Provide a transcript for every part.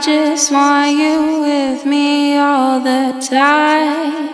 just want you with me all the time.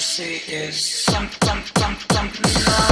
To see is some, some, some, some, nothingness.